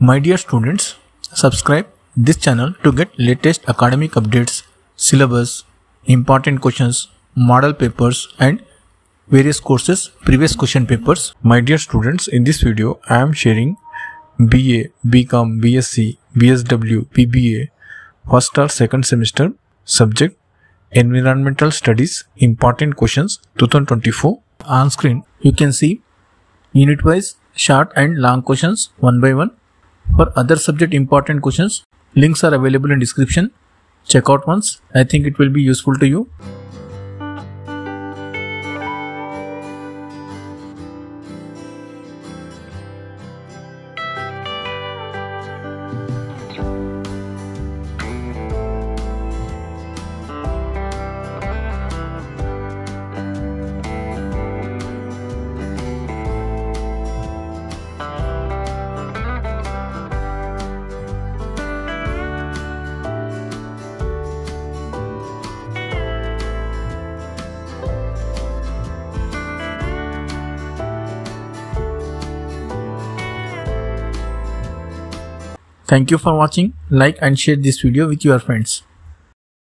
My dear students, subscribe this channel to get latest academic updates, syllabus, important questions, model papers and various courses previous question papers. My dear students, in this video I am sharing BA, BCom, BSc, BSW, BBA first or second semester subject environmental studies important questions 2024 on screen you can see unit wise short and long questions one by one for other subject important questions links are available in description. Check out once. I think it will be useful to you Thank you for watching. Like and share this video with your friends.